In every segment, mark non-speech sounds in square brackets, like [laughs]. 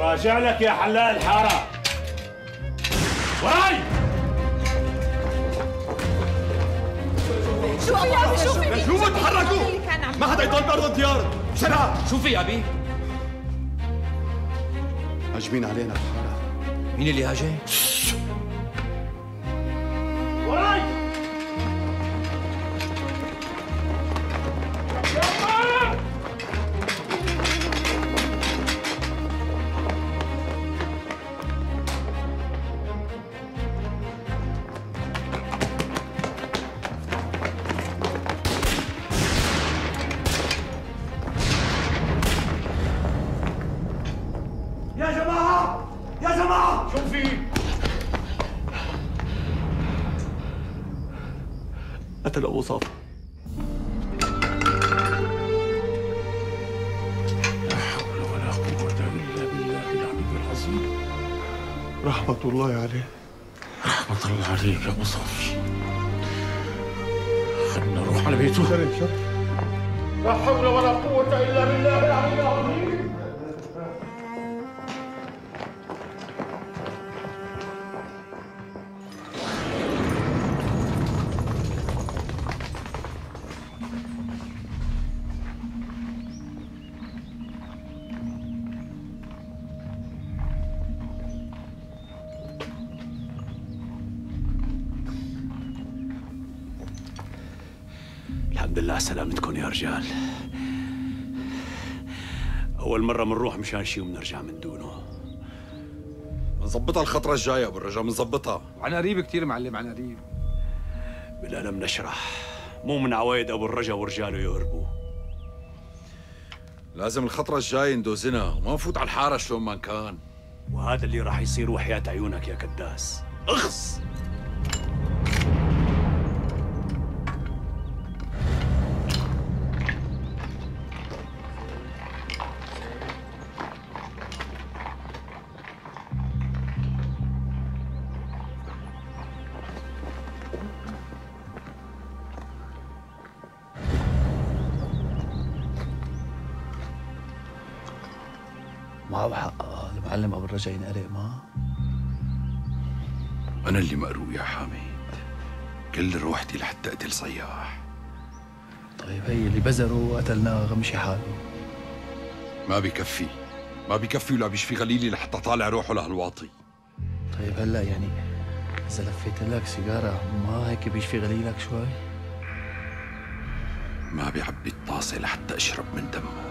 راجع لك يا حلاق الحارة وراي! شوفي يا أبي شوفي. شو بتحركوا؟ ما حدا يضل بأرض الديار. بسرعة شوفي يا أبي. هاجمين علينا الحارة مين اللي هاجم؟ الله عليه. رحمة الله عليك يا أبو صافي خلنا نروح على بيته. شرف شرف لا حول ولا قوة إلا بالله العلي العظيم. مشان شي ومنرجع من دونه. نظبطها الخطرة الجاية أبو الرجا بنظبطها عن قريب كثير معلم عن قريب. بالألم نشرح. مو من عوايد أبو الرجا ورجاله يهربوا. لازم الخطرة الجاية ندوزنها وما نفوت على الحارة شلون ما كان. وهذا اللي راح يصير وحياة عيونك يا كداس. اغص الرجا ينقلق ما؟ أنا اللي مقروق يا حامد كل روحتي لحتى أقتل صياح. طيب هي اللي بزروا وقتلناه غمشي حاله ما بكفي. ما بكفي ولا بيشفي غليلي لحتى طالع روحه لهالواطي. طيب هلا يعني إذا لفيت لك سيجارة ما هيك بيشفي غليلك شوي؟ ما بيعبي الطاسة لحتى أشرب من دمه.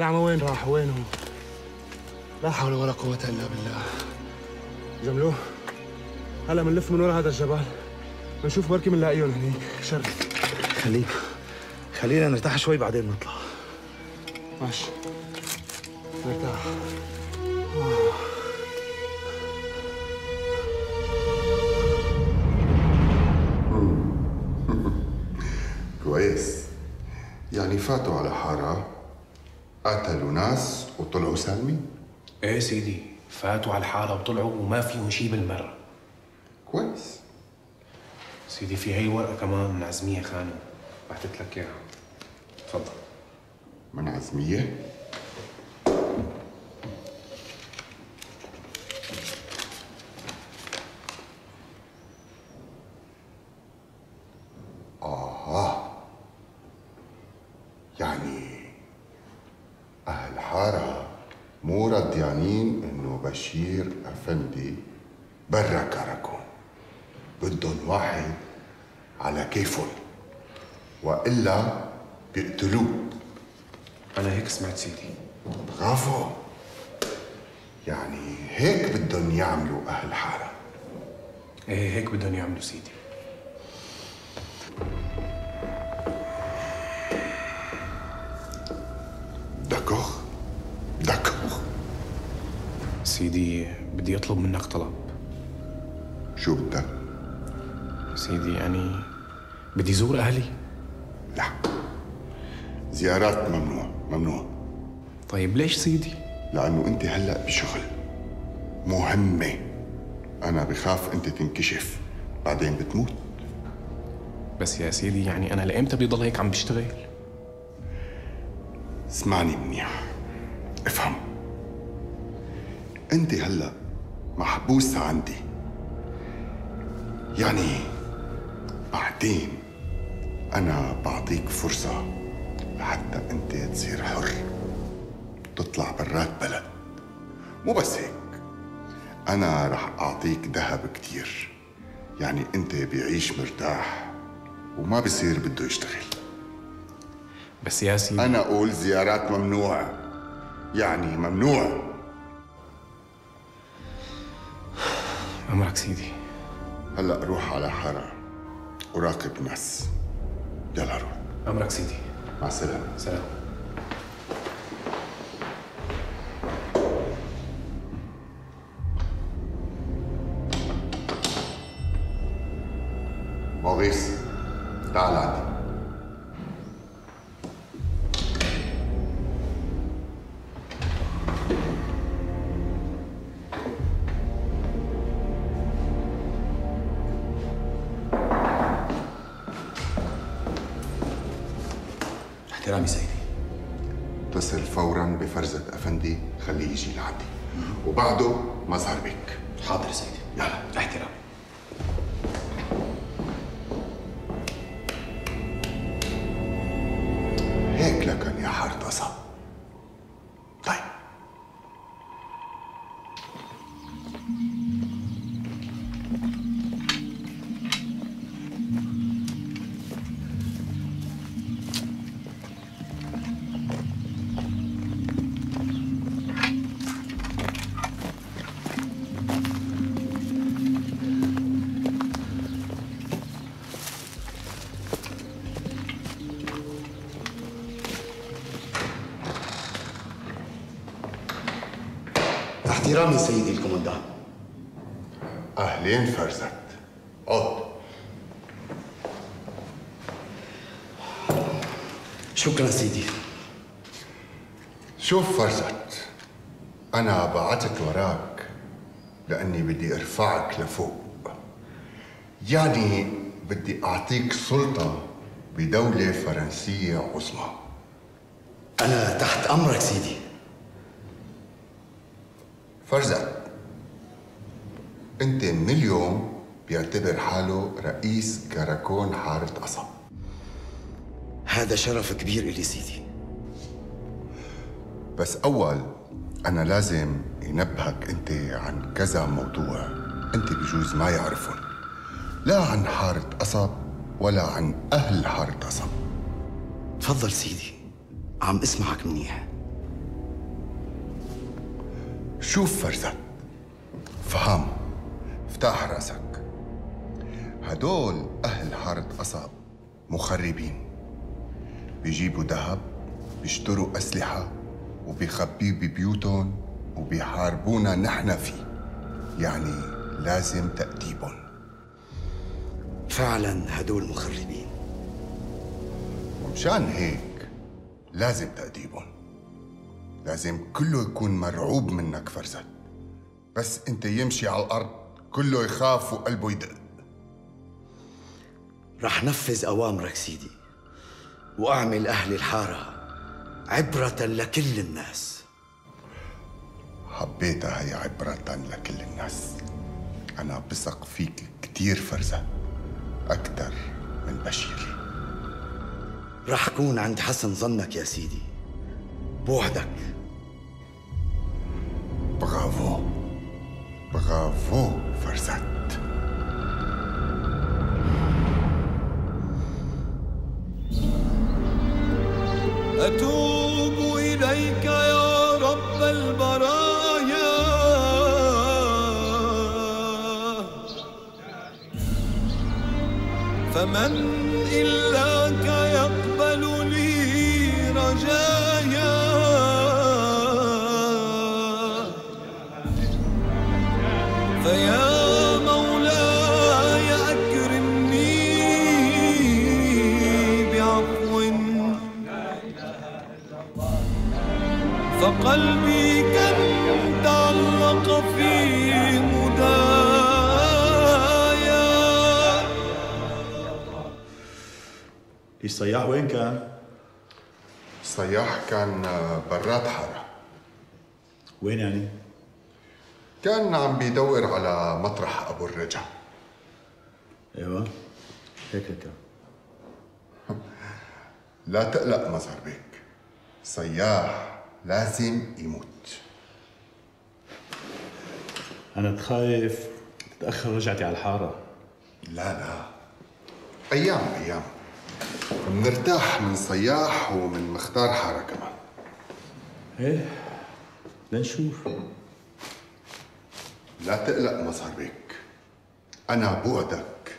العمى وين راح؟ وين هو؟ لا حول ولا قوة إلا بالله. جملوه هلا بنلف من ورا هذا الجبل. بنشوف بركي بنلاقيهم هنيك. شرف. خلينا خلينا نرتاح شوي بعدين نطلع. ماشي. نرتاح [laughs] كويس. يعني فاتوا على حارة. قتلوا ناس وطلعوا سالمين؟ إيه سيدي فاتوا على الحارة وطلعوا وما فيهم شي بالمرة. كويس. سيدي في هي ورقة كمان من عزمية خانم بعتت لك إياها. تفضل. من عزمية آه يعني أهل حارة مو رديانين إنه بشير أفندي برا كركون بدهم واحد على كيفهم وإلا بيقتلوه أنا هيك سمعت سيدي. برافو. يعني هيك بدهم يعملوا أهل حارة. إيه هيك بدهم يعملوا سيدي. داكور داكور سيدي بدي أطلب منك طلب. شو بدك؟ سيدي يعني بدي زور أهلي. لا. زيارات ممنوع ممنوع. طيب ليش سيدي؟ لأنه أنت هلأ بشغل مهمة. أنا بخاف أنت تنكشف. بعدين بتموت. بس يا سيدي يعني أنا لإمتى بدي ضل هيك عم بشتغل؟ اسمعني منيح. افهم. أنت هلأ محبوسة عندي. يعني بعدين أنا بعطيك فرصة لحتى أنت تصير حر. تطلع برات بلد. مو بس هيك. أنا رح أعطيك ذهب كتير. يعني أنت بيعيش مرتاح وما بصير بده يشتغل. بس يا سيدي أنا أقول زيارات ممنوعة يعني ممنوع. أمرك سيدي. هلأ روح على حارة وراقب ناس. يلا روح. أمرك سيدي. مع السلامة. سلام. احترامي سيدي الكومندان. أهلين فرزت. عد. شكرا سيدي. شوف فرزت أنا بعتت وراك لأني بدي أرفعك لفوق. يعني بدي أعطيك سلطة بدولة فرنسية عظمى. أنا تحت أمرك سيدي. فرزت أنت من اليوم بيعتبر حاله رئيس كراكون حارة قصب. هذا شرف كبير إلي سيدي. بس أول أنا لازم ينبهك أنت عن كذا موضوع أنت بجوز ما يعرفهم لا عن حارة قصب ولا عن أهل حارة قصب. تفضل سيدي عم اسمعك منيح. شوف فرزت فهم. افتح رأسك. هدول أهل حارة قصب. مخربين. بيجيبوا ذهب بيشتروا أسلحة وبيخبيه ببيوتهم وبيحاربونا نحن فيه. يعني لازم تأديبهم. فعلا هدول مخربين. ومشان هيك لازم تأديبهم. لازم كله يكون مرعوب منك فرزت بس انت يمشي على الأرض كله يخاف وقلبه يدق. رح نفذ أوامرك سيدي وأعمل أهل الحارة عبرة لكل الناس. حبيتها هي عبرة لكل الناس. أنا بثق فيك كتير فرزة أكتر من بشير. رح أكون عند حسن ظنك يا سيدي. بوعدك برافو. برافو فرزت أتوب إليك يا رب البرايا. فمن إلاك السياح وين كان؟ السياح كان برات حارة. وين يعني؟ كان عم بيدور على مطرح أبو الرجا. أيوه هيك كان [laughs] لا تقلق مظهر بيك. سياح لازم يموت. أنا خايف تتأخر رجعتي على الحارة. لا لا. أيام أيام. منرتاح من صياح ومن مختار حارة كمان. إيه؟ لنشوف. لا تقلق مظهر بيك. أنا بوعدك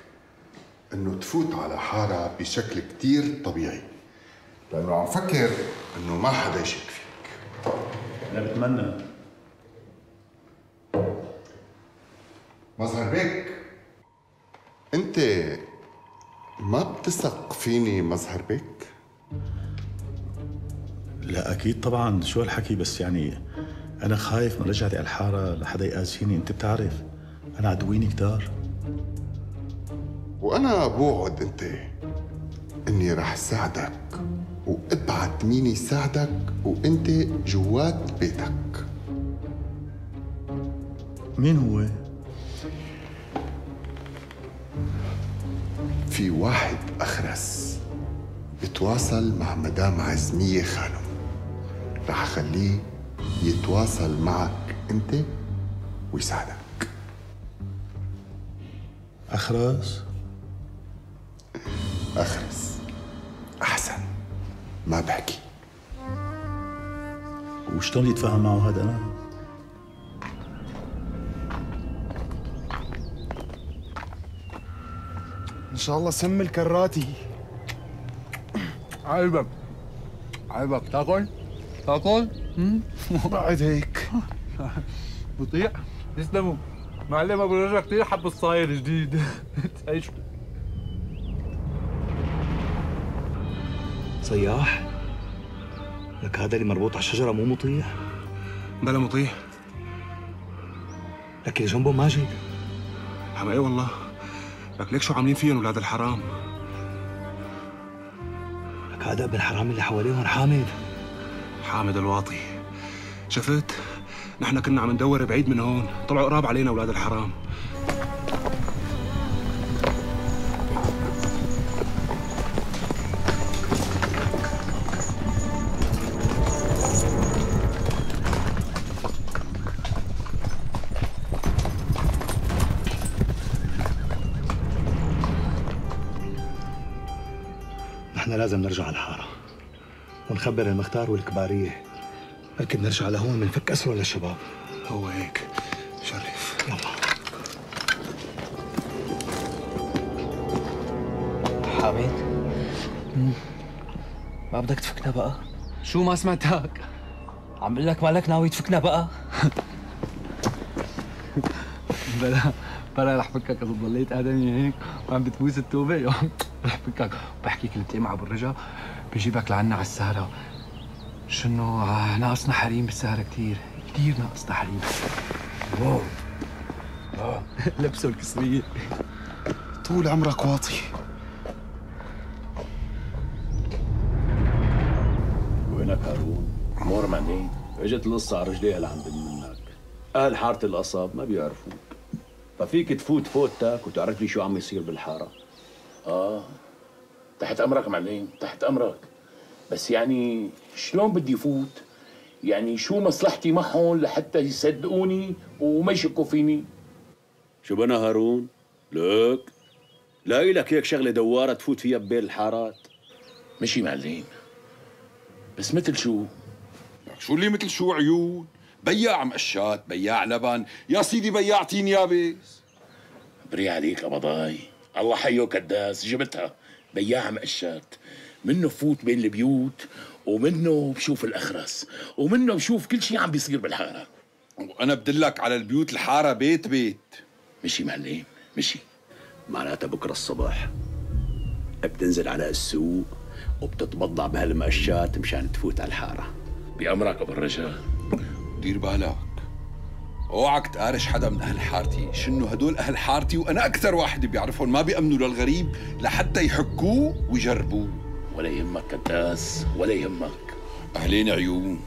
إنه تفوت على حارة بشكل كتير طبيعي. لأنه عم فكر إنه ما حدا يشك فيك. أنا بتمنى. مظهر بيك أنت ما بتثق فيني مظهر بيك؟ لا أكيد طبعا. شو هالحكي؟ بس يعني أنا خايف من رجعتي على الحارة لحدا يقاسيني أنت بتعرف. أنا عدويني كتار. وأنا بوعد أنت إني رح ساعدك وابعت مين يساعدك وأنت جوات بيتك. مين هو؟ في واحد أخرس بتواصل مع مدام عزمية خانم. رح أخليه يتواصل معك أنت ويساعدك. أخرس؟ أخرس. أحسن. ما بحكي. وشلون يتفاهم معه هذا أنا؟ شاء الله سم الكراتي. عيبك. عيبك. تاكل؟ تاكل؟ بعد هيك. بطيء. تسلموا. معلم ابو رجا كثير حب الصاير جديد. [laughs] تعيش. صياح لك هذا اللي مربوط على الشجرة مو مطيع بلا مطيع لك اللي جنبه ماجد. عم إيه والله. لك ليك شو عاملين فيهم ولاد الحرام؟ لك هذا ابن الحرام اللي حواليهم حامد. حامد الواطي. شفت؟ نحن كنا عم ندور بعيد من هون. طلعوا قراب علينا أولاد الحرام. نحن لازم نرجع على الحارة ونخبر المختار والكبارية. بركي بنرجع لهون بنفك أسرة للشباب. هو هيك. شرف يلا. حامد. ما بدك تفكنا بقى؟ شو ما سمعتك. عم بقول لك مالك ناوي تفكنا بقى؟ [laughs] بلا بلا رح فكك إذا ضليت آدمي هيك. وعم بتبوس التوبة. [laughs] رح فكك. بحكي كلمتين مع ابو الرجا بجيبك لعنا على السهرة. شنو؟ آه، ناقصنا حريم بالسهرة كثير كثير ناقصنا حريم. واو. [laughs] لبسوا الكسرية. طول عمرك واطي. وينك هارون؟ مور معني؟ اجت القصة على رجليها لعند منك. أهل حارة القصب ما بيعرفوك. ففيك تفوت فوتك وتعرف لي شو عم يصير بالحارة. آه. تحت أمرك معلم تحت أمرك. بس يعني شلون بدي فوت؟ يعني شو مصلحتي معهم لحتى يصدقوني وما يشكوا فيني؟ شو بنا هارون؟ لك؟ لاقي لك هيك شغلة دوارة تفوت فيها ببين الحارات؟ مشي معلم. بس مثل شو؟ شو اللي مثل شو عيون؟ بياع مقشات بياع لبن. يا سيدي بياع تين يابس بري عليك قبضاي الله حيه كداس جبتها. بياع مقشات منه بفوت بين البيوت ومنه بشوف الأخرس ومنه بشوف كل شيء عم بيصير بالحارة. وأنا بدلك على البيوت الحارة بيت بيت. مشي معلم مشي. معناتها بكرة الصبح بتنزل على السوق وبتتبضع بهالمقشات مشان تفوت على الحارة. بأمرك أبو الرجاء دير بالك. أوعك تقارش حدا من أهل حارتي. شنو هدول أهل حارتي؟ وأنا أكثر واحد بيعرفهم. ما بيأمنوا للغريب لحتى يحكوه ويجربوه. ولا يهمك كداس ولا يهمك. أهلين عيون.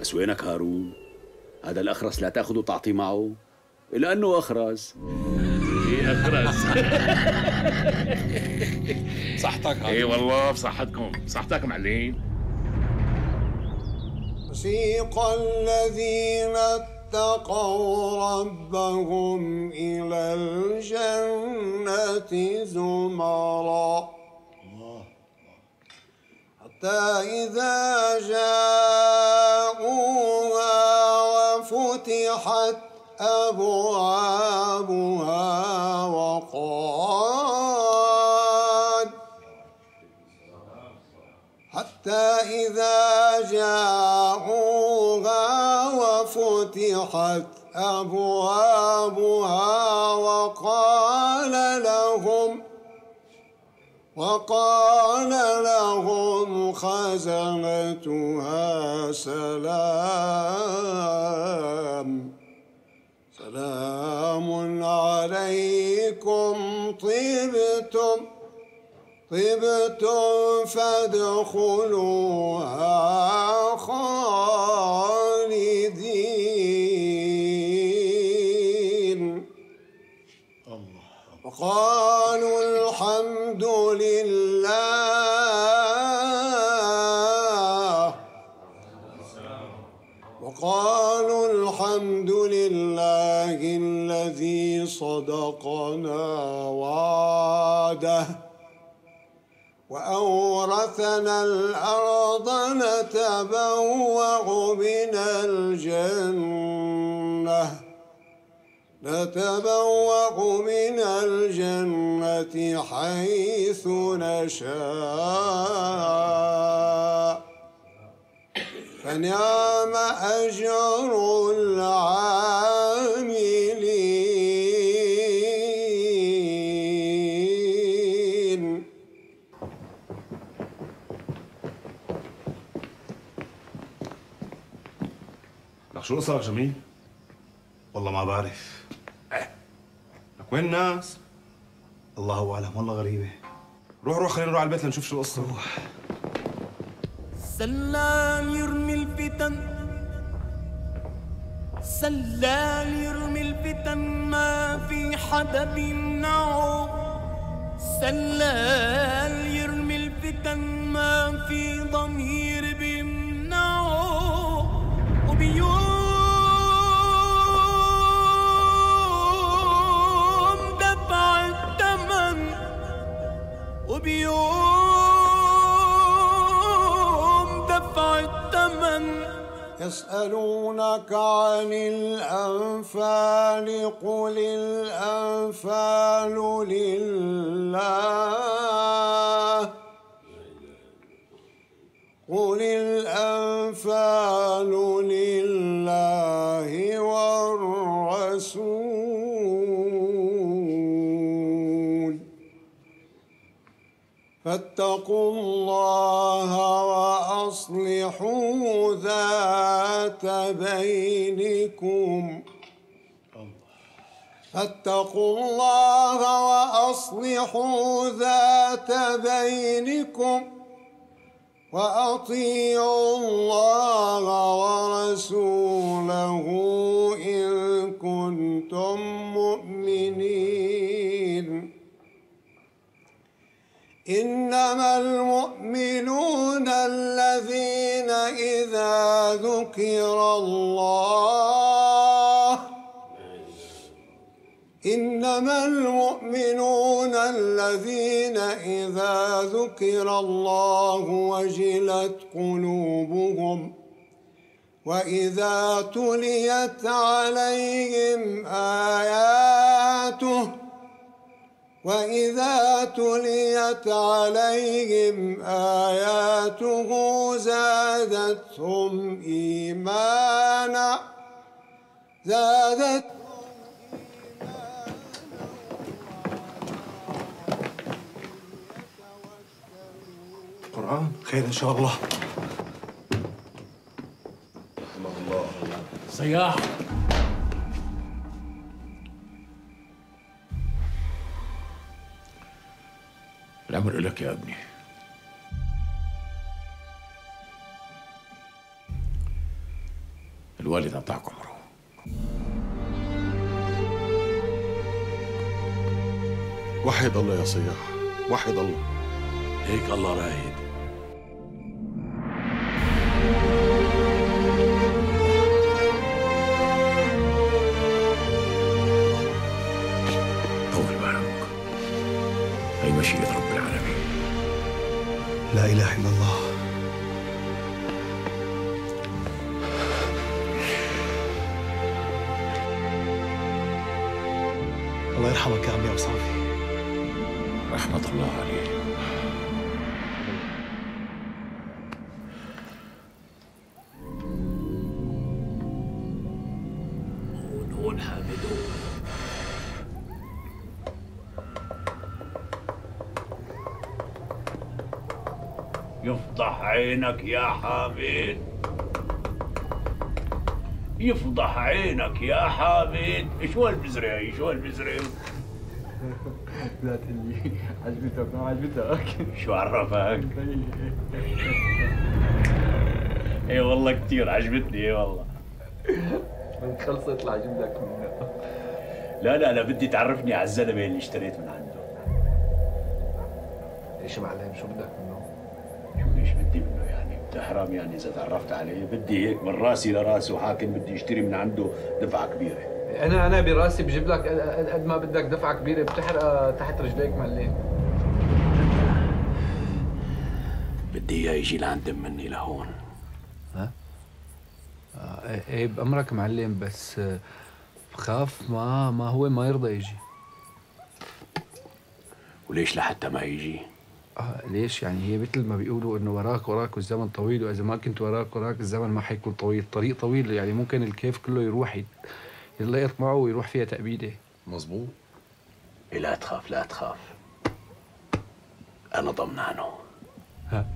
بس وينك هارون؟ هذا الأخرس لا تاخذه وتعطي معه. لأنه أخرس. أخرس. [laughs] صحتك اي والله بصحتكم. صحتك معلم. وسيق الذين اتقوا ربهم إلى الجنة زمرا. حتى إذا جاءوها وفتحت أبوابها حتى إذا جاءوها وفتحت أبوابها وقال لهم وقال لهم خزنتها سلام. طبتم فادخلوها خالدين. وقالوا الحمد لله. وقالوا الحمد لله الذي صدقنا وعده. وأورثنا الأرض نتبوأ من الجنة. نتبوأ من الجنة حيث نشاء. فنعم أجر العاملين شو قصرك جميل؟ والله ما بعرف. لك وين الناس؟ الله أعلم والله غريبة. روح روح خلينا نروح على البيت لنشوف شو القصة. روح. سلام يرمي الفتن. سلام يرمي الفتن ما في حدا بيمنعه. سلام يرمي الفتن ما في ضمير بيمنعه. وبيوم وبيوم دفع الثمن يسألونك عن الأنفال قل الأنفال لله. فاتقوا الله وأصلحوا ذات بينكم. فاتقوا الله وأصلحوا ذات بينكم وأطيعوا الله ورسوله إن كنتم مؤمنين. إنما المؤمنون الذين إذا ذكر الله إنما المؤمنون الذين إذا ذكر الله وجلت قلوبهم وإذا تليت عليهم آياته وإذا تليت عليهم آياته زادتهم إيمانا زادت قرآن خير إن شاء الله. صياح. الأمر لك يا ابني. الوالد أعطاك عمره وحد الله يا صياح وحد الله. هيك الله رايد. إله إلا الله. الله يرحمك يا عمي أبو صافي. رحمة الله عليه يفضح عينك يا حامد. يفضح عينك يا حامد. شو هالبزرة هي؟ شو هالبزرة؟ [laughs] لا تقلي عجبتك ما عجبتك. شو عرفك؟ [laughs] [laughs] اي والله كثير عجبتني اي والله. من خلصت لعجبتك منها لا لا لا بدي تعرفني على الزلمة اللي اشتريت من عنده. إيش معلم؟ شو بدك منه؟ شو ليش بدي منه يعني؟ بتحرم يعني إذا تعرفت عليه. بدي هيك من راسي لراسه حاكم بدي اشتري من عنده دفعة كبيرة. أنا أنا براسي بجيب لك قد- ما بدك دفعة كبيرة. بتحرقها تحت رجليك معلم بدي إياه يجي لعند مني لهون. ها؟ آه، إيه بأمرك معلم بس آه، بخاف ما ما هو ما يرضى يجي. وليش لحتى ما يجي؟ آه ليش؟ يعني هي مثل ما بيقولوا إنه وراك وراك والزمن طويل وإذا ما كنت وراك وراك الزمن ما حيكون طويل. الطريق طويل يعني ممكن الكيف كله يروح يلقط معه ويروح فيها تأبيدة. مزبوط إيه لا تخاف لا تخاف. أنا ضمنانه ها.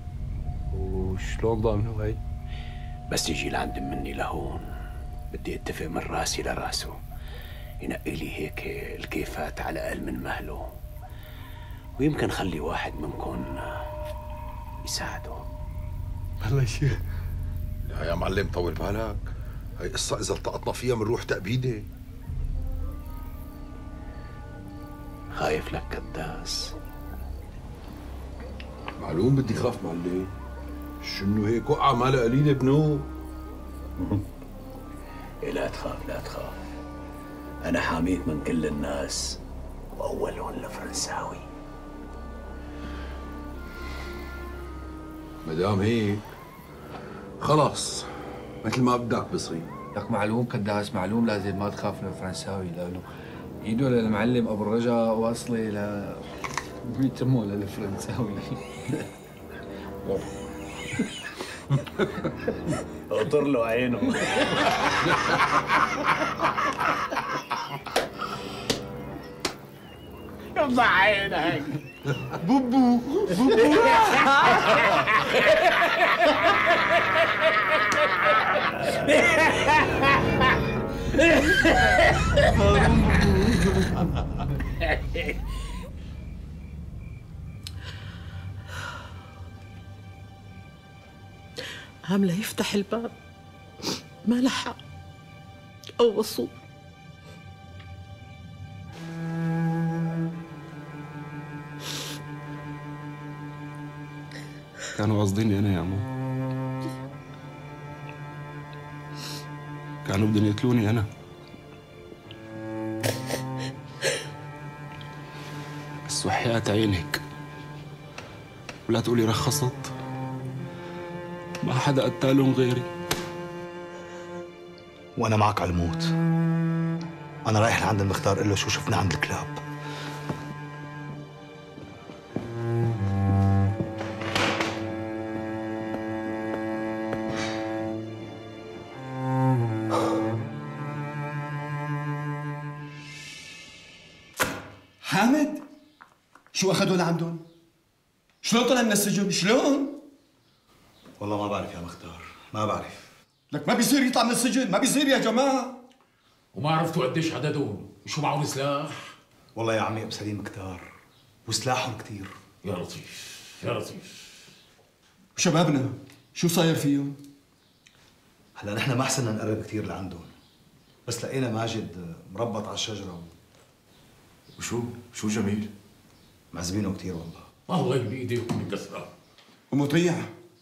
وشلون ضامنه هي؟ بس يجي لعند مني لهون. بدي اتفق من راسي لراسه. ينقي لي هيك الكيفات على أقل من مهله. ويمكن خلي واحد منكم يساعده. والله شيء لا يا معلم طول بالك. هي قصة إذا التقطنا فيها بنروح تأبيدة. خايف لك قداس. معلوم بدي خاف معلم. شنو هيك وقعة مالها قليلة بنو؟ [laughs] إيه لا تخاف لا تخاف. أنا حاميك من كل الناس وأولهم الفرنساوي مدام هيك خلاص مثل ما بدك بصير لك معلوم قداس معلوم لازم ما تخاف من الفرنساوي لأنه ايده للمعلم أبو الرجا واصلة ل بيتمه للفرنساوي. أطر له عينه. [laughs] يفضح عينك. بوبو. بوبو. عاملة يفتح الباب. ما لحق. أو كانوا قاصديني أنا يا عمو كانوا بدهم يقتلوني أنا. بس وحياة عينك. ولا تقولي رخصت. ما حدا قتالهم غيري. وأنا معك على الموت. أنا رايح لعند المختار قل له شو شفنا عند الكلاب. السجن ما بيصير يا جماعة. وما عرفتوا قديش عددهم. وشو معهم سلاح؟ والله يا عمي أبو سليم كتار وسلاحهم كتير. يا لطيف يا لطيف. شبابنا شو صاير فيهم؟ هلا نحن ما حسنا نقرب كثير لعندهم. بس لقينا ماجد مربط على الشجرة. وشو؟ شو جميل؟ معذبينه كثير والله. الله ايديكم من كثرة. ومطيع؟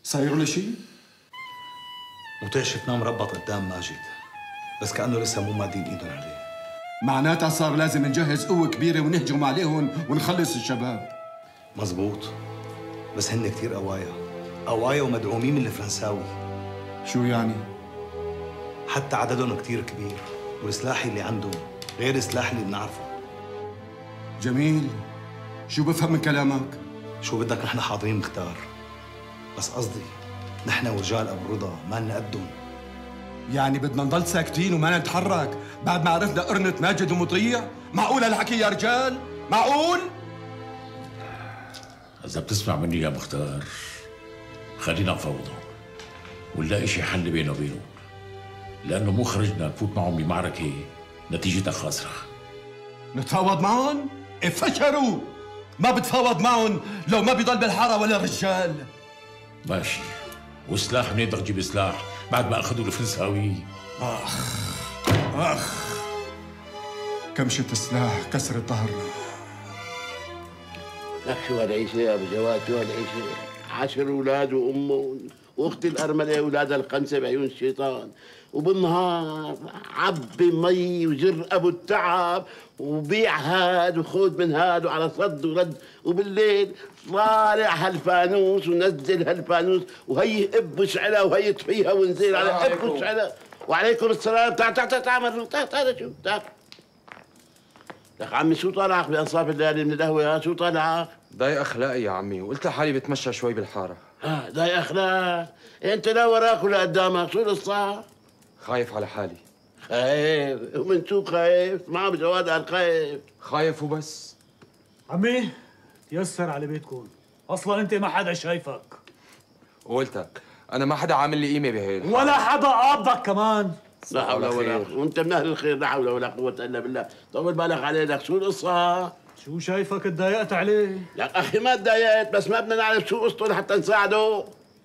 صاير له شيء؟ مطيع شفناه مربط قدام ماجد. بس كأنه لسه مو مادين إيدهم عليه. معناتها صار لازم نجهز قوة كبيرة ونهجم عليهم ونخلص الشباب. مزبوط بس هن كثير قوايا. قوايا ومدعومين من الفرنساوي. شو يعني؟ حتى عددهم كثير كبير. والسلاح اللي عندهم غير السلاح اللي بنعرفه. جميل. شو بفهم من كلامك؟ شو بدك نحن حاضرين مختار. بس قصدي نحن ورجال أبو رضا ما لنا قدهم يعني بدنا نضل ساكتين وما نتحرك بعد ما عرفنا قرنة ماجد ومطيع؟ معقول هالحكي يا رجال؟ معقول؟ إذا بتسمع مني يا مختار خلينا نفوضهم ونلاقي شي حل بينه وبينهم لأنه مو خرجنا نفوت معهم بمعركة نتيجتها خاسرة نتفاوض معهم؟ إيه فشروا ما بتفاوض معهم لو ما بيضل بالحارة ولا رجال ماشي وسلاح منين بدك تجيب سلاح؟ بعد ما أخذوا الفرنساوي أخ أخ. كمشة السلاح كسرت ظهرنا لك شو هالعيشة يا أبو جواد شو هالعيشة عشر أولاد وامهم وأختي الأرملة أولادها الخمسة بعيون الشيطان. وبالنهار عبي مي وجر أبو التعب وبيع هاد وخذ من هاد وعلى صد ورد. وبالليل طالع هالفانوس ونزل هالفانوس وهي إب وشعلها وهي طفيها ونزل على إب. وشعلها. وعليكم السلام. تعال تعال تعال تعال تعال تعال شوف تعال. لك عمي شو طالعك بأنصاف الليالي من القهوة؟ شو طالعك؟ ضايق أخلاقي يا عمي وقلت لحالي بتمشى شوي بالحارة. آه ضايق أخلاق. أنت لا وراك ولا قدامك شو القصة؟ خايف على حالي. خايف؟ ومن شو خايف؟ ما ابو جواد قال خايف خايف وبس. عمي تيسر على بيتكم. أصلا أنت ما حدا شايفك. وقلتك أنا ما حدا عامل لي قيمة بهي ولا حدا قابضك كمان. لا حول ولا قوة. وأنت من أهل الخير لا حول ولا قوة إلا بالله. طول بالك عليك شو القصة؟ شو شايفك تضايقت عليه؟ لك أخي ما تضايقت بس ما بدنا نعرف شو قصته لحتى نساعده.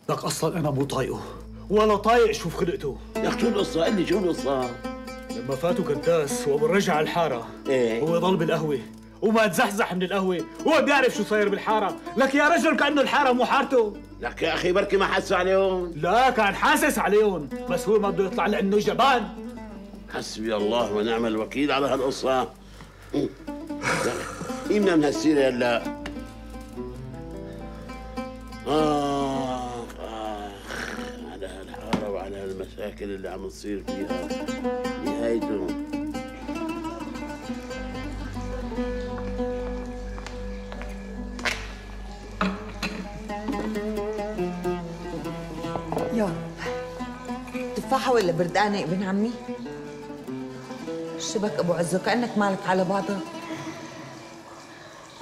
لك أصلا أنا مو طايقه. ولا طايق شوف خلقته لك شو القصة؟ قل لي شو القصة؟ لما فاتوا كداس وأبو رجع على الحارة إيه. هو ضل بالقهوة وما تزحزح من القهوة هو بيعرف شو صاير بالحارة. لك يا رجل كأنه الحارة مو حارته. لك يا أخي بركي ما حس عليهم. لا كان حاسس عليهم بس هو ما بده يطلع لأنه جبان. حسبي الله ونعم الوكيل على هالقصة. [laughs] قيمنا من هالسيرة هلا آخ آخ على هالحارة وعلى هالمشاكل اللي عم تصير فيها. نهايته. يا تفاحة ولا بردانة ابن عمي؟ شبك أبو عزو كأنك مالك على بعضك.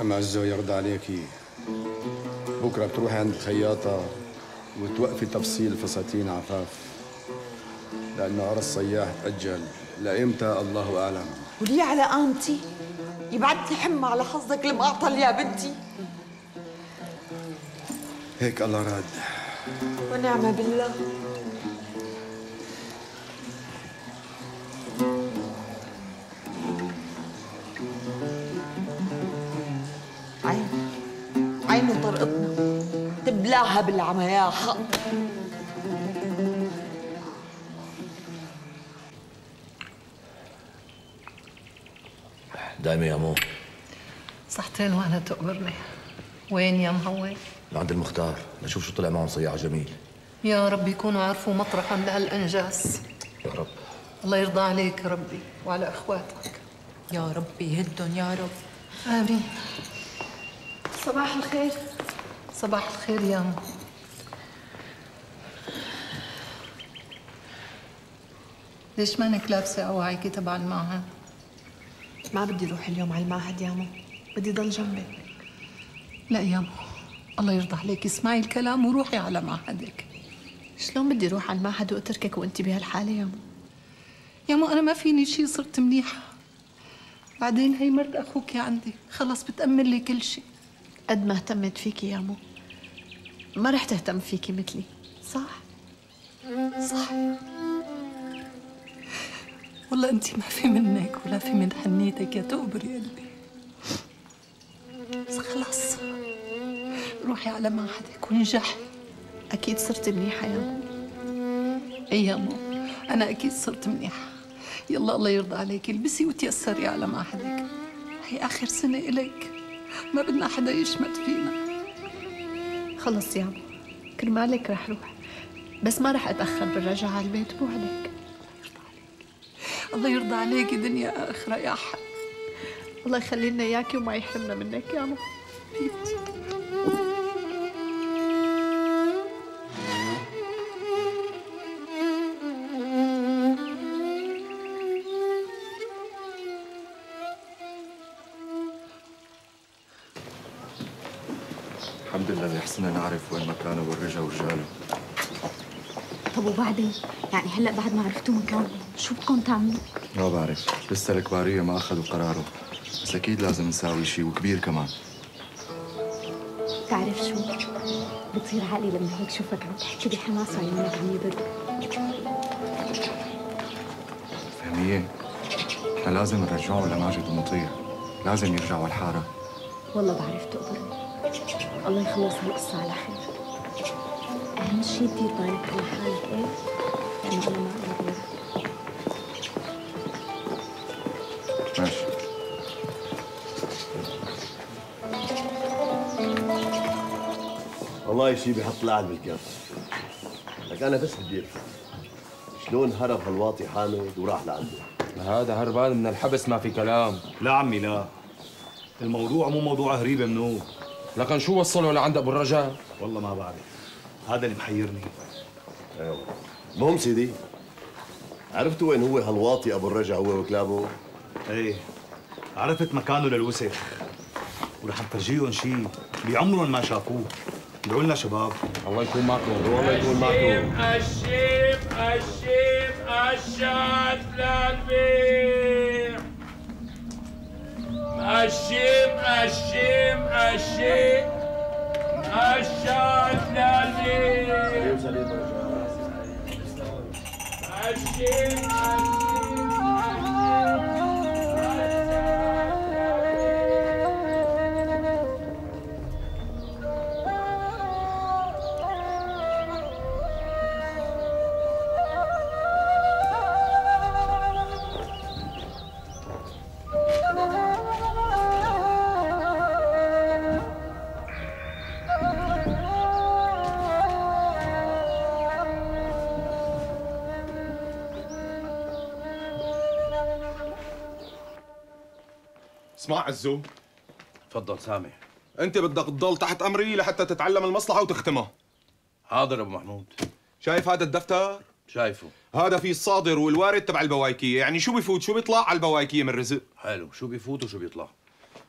أم عزو يرضى عليكي بكرة بتروحي عند الخياطة وتوقفي تفصيل فساتين عفاف لأنه عرس صياح تأجل. لإمتى؟ الله أعلم. ولي على قامتي يبعت لي حمى على حظك المقاطل يا بنتي. هيك الله راد. ونعم بالله. يا حق دايما يا مو. صحتين وأنا تقبرني. وين يا مهوي؟ لعند المختار. لشوف شو طلع معهم صياع جميل. يا رب يكونوا عرفوا مطرحهم لهالإنجاز. يا رب. الله يرضى عليك يا ربي وعلى أخواتك. يا رب يهدهم يا رب. آمين. صباح الخير. صباح الخير يا مو ليش مانك لابسه اواعيكي تبع المعهد؟ ما بدي أروح اليوم على المعهد يا ماما بدي ضل جنبك لا يا مو الله يرضى عليك. اسمعي الكلام وروحي على معهدك. شلون بدي أروح على المعهد وأتركك وانت بهالحالة يا مو يا مو أنا ما فيني شيء صرت منيحه بعدين هي مرت أخوك عندي خلص بتأمن لي كل شيء قد ما اهتمت فيكي يا مو ما رح تهتم فيكي مثلي صح؟ صح. والله انت ما في منك ولا في من حنيتك يا تقبر يا قلبي. بس خلاص روحي على معهدك وانجحي أكيد صرتي منيحة يا مو. اي يا مو؟ أنا أكيد صرت منيحة. يلا الله يرضى عليك البسي وتيسري على معهدك. هي آخر سنة إلك. ما بدنا حدا يشمت فينا. خلص يا مو كرمالك رح روح. بس ما رح أتأخر بالرجعة على البيت بوعدك الله يرضى عليكي دنيا آخرة يا حق. الله يخلي لنا اياكي وما يحرمنا منك يا مو وبعدين يعني هلأ بعد ما عرفتوا مكانه شو بدكم تعملوا؟ ما بعرف لسه الكبارية ما أخذوا قراره بس أكيد لازم نساوي شيء وكبير كمان. بتعرف شو؟ بتصير عقلي لما هيك شوفك عم تحكي بحماس وعيونك عم يبرد فهمية إحنا لازم نرجعه لماجد ومطيع لازم يرجعوا الحارة. والله بعرف تقبرني الله يخلص هالقصة على خير. شيء دير بالك على حالك إيه؟ لأنه أنا ما غيرك ماشي. والله شي بيحط العقل بالكف. لك أنا بس بدي أفهم. شلون هرب هالواطي حامد وراح لعنده؟ هذا هربان من الحبس ما في كلام. لا عمي لا. الموضوع مو موضوع هريبة منو لكن شو وصله لعند أبو الرجاء؟ والله ما بعرف. هذا اللي محيرني. أيوه المهم سيدي عرفتوا وين هو هالواطي أبو الرجاء هو وكلابه؟ إيه عرفت مكانه للوسخ ورح نفرجيهم شيء بعمرهم ما شافوه. ادعوا لنا شباب. الله يكون معكم. الله يكون معكم. الشيب الشيب الشات للبيع. الشيب الشيب الشيب. الشات للبيع الشيب اسمع عزو. تفضل سامح انت بدك تضل تحت أمري لحتى تتعلم المصلحة وتختمها. حاضر أبو محمود. شايف هذا الدفتر؟ شايفه. هذا فيه الصادر والوارد تبع البوايكية. يعني شو بيفوت شو بيطلع على البوايكية من رزق؟ حلو. شو بيفوت وشو بيطلع؟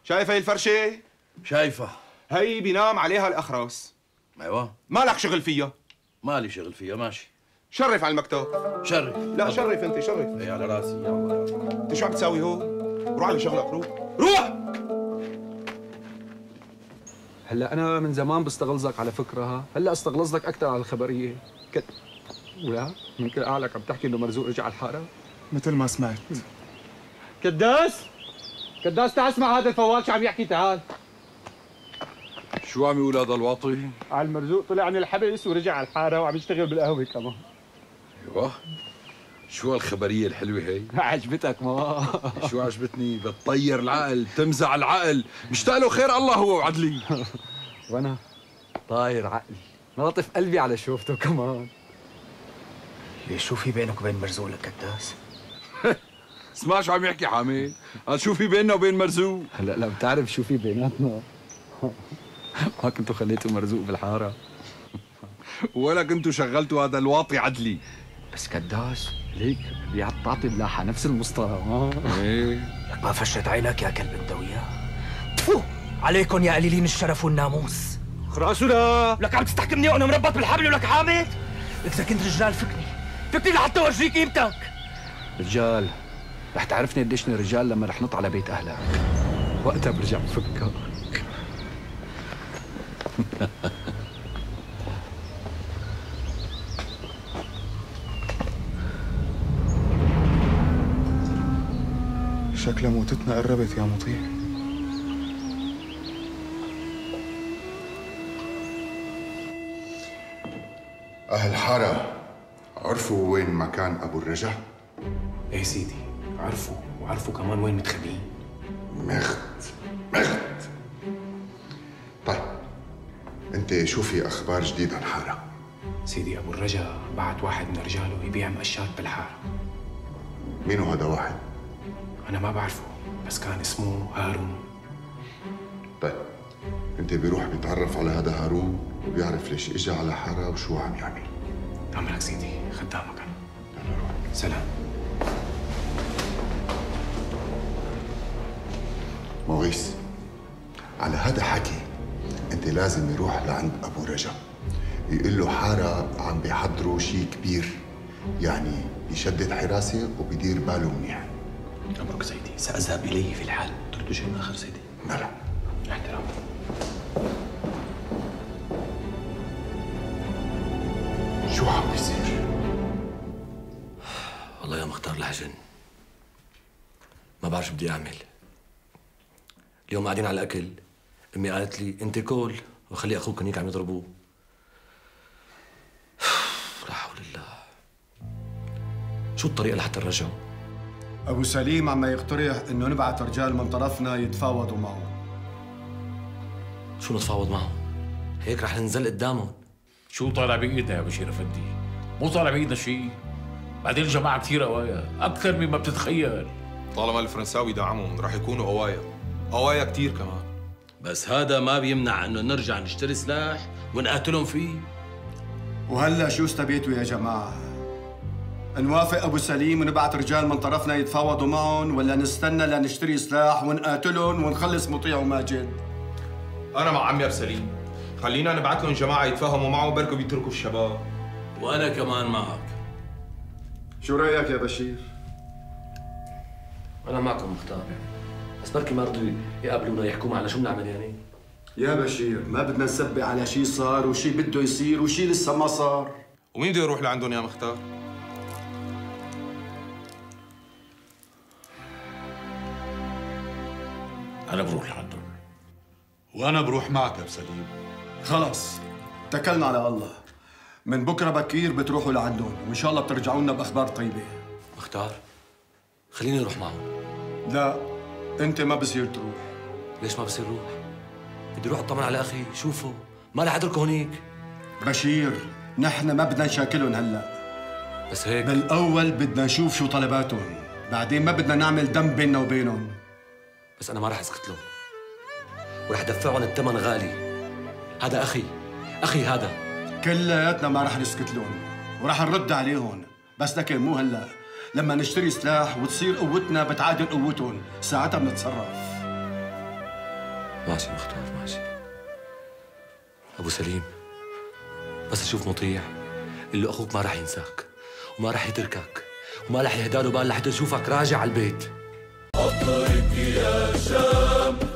شايف هي الفرشة؟ شايفها هي بينام عليها الاخرس أيوه. مالك شغل فيها؟ مالي شغل فيها ماشي. شرف على المكتب. شرف. لا شرف أنت شرف. اي على رأسي. يلا. أنت شو عم تساوي هون؟ روح على شغلك روح. روح! هلا أنا من زمان بستغلظك على فكرة هلا استغلظك أكثر على الخبرية. كت... ولا؟ يمكن اعلك عم تحكي إنه مرزوق رجع على الحارة؟ مثل ما سمعت. كداس! كداس تعال اسمع هذا الفوال شو عم يحكي تعال. شو عم يقول هذا الواطي؟ على المرزوق طلع عن الحبس ورجع على الحارة وعم يشتغل بالقهوة كمان. أيوه. شو هالخبرية الحلوة هي؟ [laughs] عجبتك ما. شو عجبتني؟ بتطير العقل، تمزع العقل، مشتاق له خير الله هو وعدلي. [laughs] وأنا طاير عقلي. ناطف قلبي على شوفته كمان. ليش شو في بينك وبين مرزوق لكداس؟ [laughs] اسمع شو عم يحكي حامد. قال شو في بيننا وبين مرزوق؟ هلا لا بتعرف شو في بيناتنا؟ ما كنتوا خليتوا مرزوق بالحارة. ولا كنتوا شغلتوا هذا الواطي عدلي. بس كداس. ليك بيعطي بلاحة نفس المسطره ها إيه. لك ما فشت عينك يا كلب انت وياه فو عليكم يا قليلين الشرف والناموس. راسنا لك عم تستحكمني وأنا مربط بالحبل ولك حامد إذا كنت رجال فكني. فكني لحتى أورجيك قيمتك. رجال رح تعرفني قديشني رجال لما رح نط على بيت أهلك. وقتها برجع بفكك. [laughs] شكلها موتتنا قربت يا مطيع أهل حارة عرفوا وين مكان أبو الرجا؟ إيه سيدي عرفوا وعرفوا كمان وين متخبيين مخت مخت طيب أنت شو في أخبار جديدة عن حارة؟ سيدي أبو الرجا بعت واحد من رجاله يبيع مقشات بالحارة مين هو هذا واحد؟ أنا ما بعرفه بس كان اسمه هارون. طيب أنت بيروح بيتعرف على هذا هارون وبيعرف ليش إجا على حارة وشو عم يعمل. أمرك سيدي خدامك أنا. سلام. موغيس على هذا حكي انت لازم يروح لعند أبو رجا يقول له حارة عم بيحضروا شيء كبير يعني بيشدد حراسة وبيدير باله منيح. امرك سيدي؟ سأذهب إليه في الحال. تريد شيء آخر سيدي؟ لا لا. احترام. شو عم بيصير؟ والله يا مختار لحجن ما بعرف شو بدي أعمل. اليوم قاعدين على الأكل أمي قالت لي أنت كول وخلي أخوك هنيك عم يضربوه. [sighs] لا حول الله. شو الطريقة لحتى نرجعه؟ أبو سليم عم يقترح انه نبعث رجال من طرفنا يتفاوضوا معه. شو نتفاوض معهم؟ هيك رح ننزل قدامهم. شو طالع بإيدنا يا بشير أفندي؟ مو طالع بإيدنا شيء بعدين الجماعه كثير قوايا أكثر مما بتتخيل. طالما الفرنساوي دعمهم رح يكونوا قوايا. قوايا كتير كمان. بس هذا ما بيمنع إنه نرجع نشتري سلاح ونقاتلهم فيه. وهلا شو استبيتوا يا جماعة؟ نوافق أبو سليم ونبعث رجال من طرفنا يتفاوضوا معهم ولا نستنى لنشتري سلاح ونقاتلهم ونخلص مطيع وماجد. أنا مع عمي أبو سليم. خلينا نبعث لهم جماعة يتفاهموا معه بركوا بيتركوا الشباب. وأنا كمان معك. شو رأيك يا بشير؟ أنا معكم مختار. بس بركي ما رضوا يقابلونا يحكوا معنا شو بنعمل يعني؟ يا بشير ما بدنا نسبق على شيء صار وشيء بده يصير وشيء لسه ما صار. ومين بده يروح لعندهم يا مختار؟ أنا بروح لعندهم وأنا بروح معك يا سليم. خلص اتكلنا على الله. من بكرة بكير بتروحوا لعندهم. وإن شاء الله بترجعوا لنا بأخبار طيبة. مختار خليني أروح معهم. لا أنت ما بصير تروح. ليش ما بصير روح؟ بدي أروح أطمن على أخي شوفه. ما رح اتركه هنيك. بشير نحن ما بدنا نشاكلهم هلأ. بس هيك. بالأول بدنا نشوف شو طلباتهم. بعدين ما بدنا نعمل دم بيننا وبينهم. بس أنا ما رح اسكت لهم. ورح دفعهم الثمن غالي. هذا أخي. أخي هذا. كلياتنا ما رح نسكت لهم. ورح نرد عليهم. بس لكن مو هلا. لما نشتري سلاح وتصير قوتنا بتعادل قوتهم ساعتها بنتصرف. ماشي مختار ماشي. أبو سليم بس أشوف مطيع. قل له أخوك ما رح ينساك وما رح يتركك وما رح يهدى له بال لحتى يشوفك راجع على البيت. Atlı yaşam.